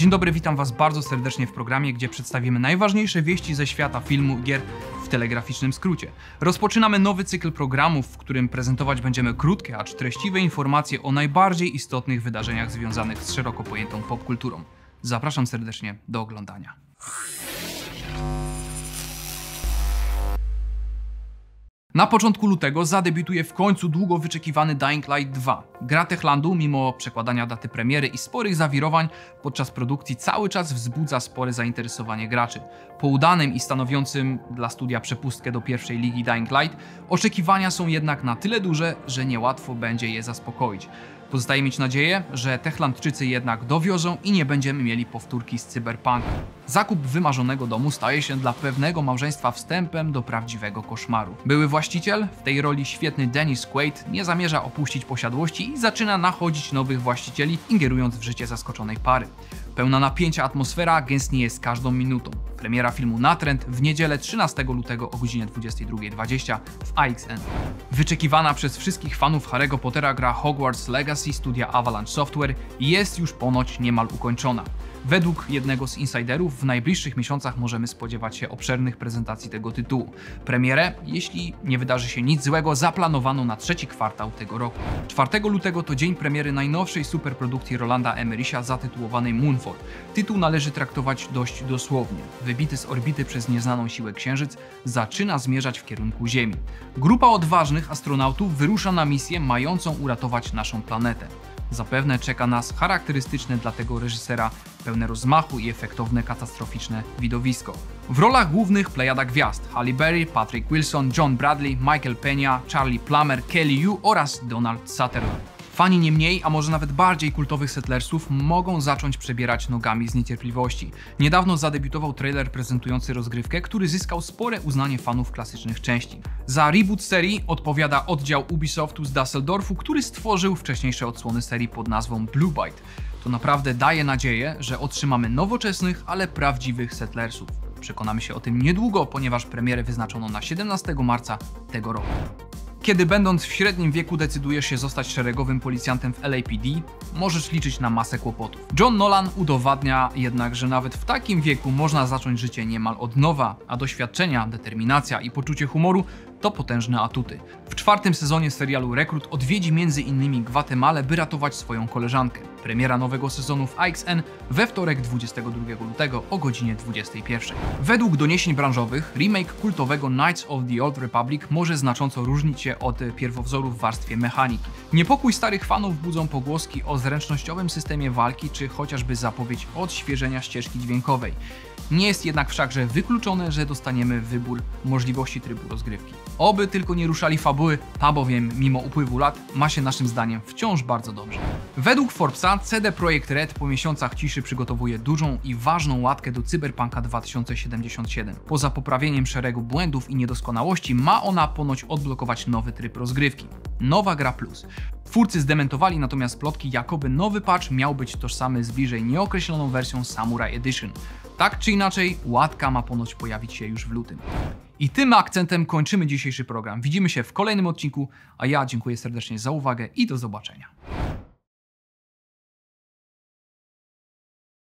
Dzień dobry, witam Was bardzo serdecznie w programie, gdzie przedstawimy najważniejsze wieści ze świata filmu gier w telegraficznym skrócie. Rozpoczynamy nowy cykl programów, w którym prezentować będziemy krótkie, acz treściwe informacje o najbardziej istotnych wydarzeniach związanych z szeroko pojętą popkulturą. Zapraszam serdecznie do oglądania. Na początku lutego zadebiutuje w końcu długo wyczekiwany Dying Light 2. Gra Techlandu, mimo przekładania daty premiery i sporych zawirowań podczas produkcji, cały czas wzbudza spore zainteresowanie graczy. Po udanym i stanowiącym dla studia przepustkę do pierwszej ligi Dying Light, oczekiwania są jednak na tyle duże, że niełatwo będzie je zaspokoić. Pozostaje mieć nadzieję, że Techlandczycy jednak dowiozą i nie będziemy mieli powtórki z Cyberpunkiem. Zakup wymarzonego domu staje się dla pewnego małżeństwa wstępem do prawdziwego koszmaru. Były właściciel, w tej roli świetny Dennis Quaid, nie zamierza opuścić posiadłości i zaczyna nachodzić nowych właścicieli, ingerując w życie zaskoczonej pary. Pełna napięcia atmosfera gęstnieje z każdą minutą. Premiera filmu Natrend w niedzielę 13 lutego o godzinie 22.20 w AXN. Wyczekiwana przez wszystkich fanów Harry'ego Pottera gra Hogwarts Legacy studia Avalanche Software jest już ponoć niemal ukończona. Według jednego z insiderów w najbliższych miesiącach możemy spodziewać się obszernych prezentacji tego tytułu. Premierę, jeśli nie wydarzy się nic złego, zaplanowano na trzeci kwartał tego roku. 4 lutego to dzień premiery najnowszej superprodukcji Rolanda Emerisia zatytułowanej Moonfall. Tytuł należy traktować dość dosłownie. Wybity z orbity przez nieznaną siłę Księżyc zaczyna zmierzać w kierunku Ziemi. Grupa odważnych astronautów wyrusza na misję mającą uratować naszą planetę. Zapewne czeka nas charakterystyczne dla tego reżysera pełne rozmachu i efektowne katastroficzne widowisko. W rolach głównych plejada gwiazd Halle Berry, Patrick Wilson, John Bradley, Michael Peña, Charlie Plummer, Kelly Yu oraz Donald Sutherland. Fani nie mniej, a może nawet bardziej kultowych Settlersów mogą zacząć przebierać nogami z niecierpliwości. Niedawno zadebiutował trailer prezentujący rozgrywkę, który zyskał spore uznanie fanów klasycznych części. Za reboot serii odpowiada oddział Ubisoftu z Düsseldorfu, który stworzył wcześniejsze odsłony serii pod nazwą Blue Byte. To naprawdę daje nadzieję, że otrzymamy nowoczesnych, ale prawdziwych Settlersów. Przekonamy się o tym niedługo, ponieważ premierę wyznaczono na 17 marca tego roku. Kiedy będąc w średnim wieku decydujesz się zostać szeregowym policjantem w LAPD, możesz liczyć na masę kłopotów. John Nolan udowadnia jednak, że nawet w takim wieku można zacząć życie niemal od nowa, a doświadczenia, determinacja i poczucie humoru to potężne atuty. W czwartym sezonie serialu Rekrut odwiedzi m.in. Gwatemalę, by ratować swoją koleżankę. Premiera nowego sezonu w AXN we wtorek 22 lutego o godzinie 21. Według doniesień branżowych, remake kultowego Knights of the Old Republic może znacząco różnić się od pierwowzorów w warstwie mechaniki. Niepokój starych fanów budzą pogłoski o zręcznościowym systemie walki, czy chociażby zapowiedź odświeżenia ścieżki dźwiękowej. Nie jest jednak wszakże wykluczone, że dostaniemy wybór możliwości trybu rozgrywki. Oby tylko nie ruszali fabuły, ta bowiem mimo upływu lat ma się naszym zdaniem wciąż bardzo dobrze. Według Forbesa CD Projekt Red po miesiącach ciszy przygotowuje dużą i ważną łatkę do Cyberpunka 2077. Poza poprawieniem szeregu błędów i niedoskonałości ma ona ponoć odblokować nowy tryb rozgrywki. Nowa gra plus. Twórcy zdementowali natomiast plotki, jakoby nowy patch miał być tożsamy z bliżej nieokreśloną wersją Samurai Edition. Tak czy inaczej, łatka ma ponoć pojawić się już w lutym. I tym akcentem kończymy dzisiejszy program. Widzimy się w kolejnym odcinku, a ja dziękuję serdecznie za uwagę i do zobaczenia.